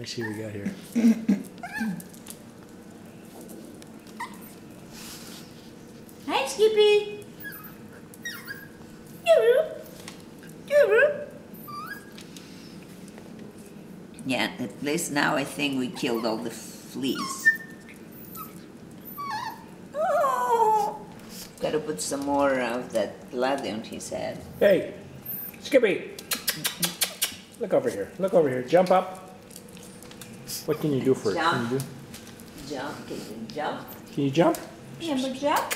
me see what we got here. Hi, Skippy. Yoo-hoo. Yoo-hoo. Yeah, at least now I think we killed all the fleas. Oh, gotta put some more of that blood on his head. Hey, Skippy. Look over here. Look over here. Jump up. What can you do for it? Can you, do, Jump, can you jump? can you jump? Remember jump?